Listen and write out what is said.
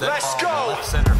Let's go.